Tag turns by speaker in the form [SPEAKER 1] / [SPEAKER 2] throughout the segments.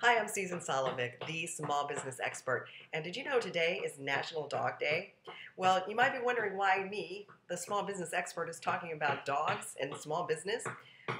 [SPEAKER 1] Hi, I'm Susan Solovic, the small business expert. And did you know today is National Dog Day? Well, you might be wondering why me, the small business expert, is talking about dogs and small business.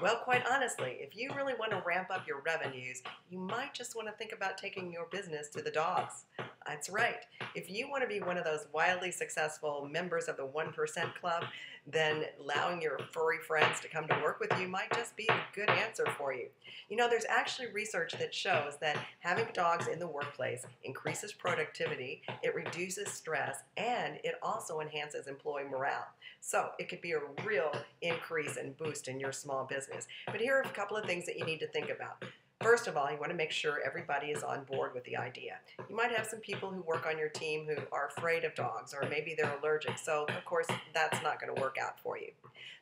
[SPEAKER 1] Well, quite honestly, if you really want to ramp up your revenues, you might just want to think about taking your business to the dogs. That's right. If you want to be one of those wildly successful members of the 1% club, then allowing your furry friends to come to work with you might just be a good answer for you. You know, there's actually research that shows that having dogs in the workplace increases productivity, it reduces stress, and it also enhances employee morale. So it could be a real increase and boost in your small business. But here are a couple of things that you need to think about. First of all, you want to make sure everybody is on board with the idea. You might have some people who work on your team who are afraid of dogs, or maybe they're allergic, so of course that's not going to work out for you.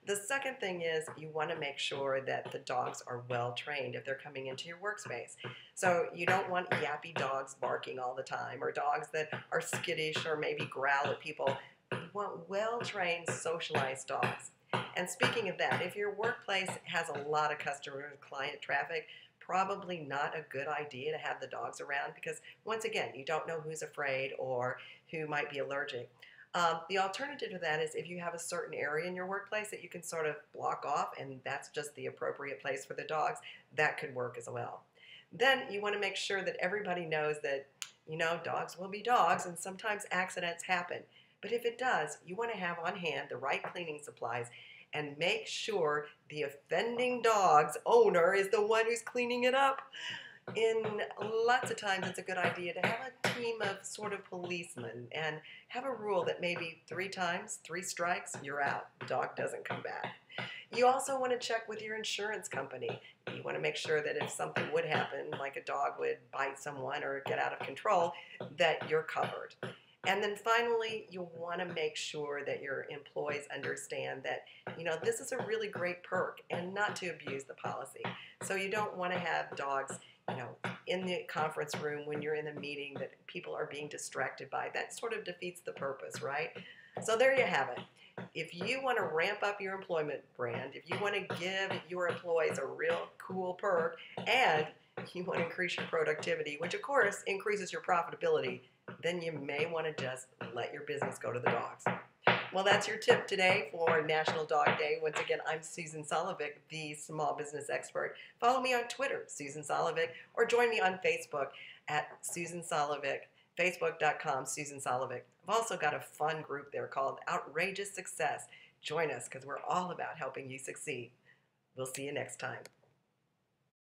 [SPEAKER 1] The second thing is you want to make sure that the dogs are well trained if they're coming into your workspace. So you don't want yappy dogs barking all the time, or dogs that are skittish or maybe growl at people. You want well trained, socialized dogs. And speaking of that, if your workplace has a lot of customer and client traffic, probably not a good idea to have the dogs around because, once again, you don't know who's afraid or who might be allergic. Um, the alternative to that is if you have a certain area in your workplace that you can sort of block off and that's just the appropriate place for the dogs, that could work as well. Then you want to make sure that everybody knows that, you know, dogs will be dogs and sometimes accidents happen. But if it does, you want to have on hand the right cleaning supplies and make sure the offending dog's owner is the one who's cleaning it up. In lots of times, it's a good idea to have a team of sort of policemen and have a rule that maybe three times, three strikes, you're out. Dog doesn't come back. You also want to check with your insurance company. You want to make sure that if something would happen, like a dog would bite someone or get out of control, that you're covered. And then finally, you want to make sure that your employees understand that, you know, this is a really great perk and not to abuse the policy. So you don't want to have dogs, you know, in the conference room when you're in a meeting that people are being distracted by. That sort of defeats the purpose, right? So there you have it. If you want to ramp up your employment brand, if you want to give your employees a real cool perk, and you want to increase your productivity, which of course increases your profitability, then you may want to just let your business go to the dogs. Well, that's your tip today for National Dog Day. Once again, I'm Susan Solovic, the small business expert. Follow me on Twitter, Susan Solovic, or join me on Facebook at Susan Solovic, facebook.com, Susan Solovic. I've also got a fun group there called Outrageous Success. Join us because we're all about helping you succeed. We'll see you next time.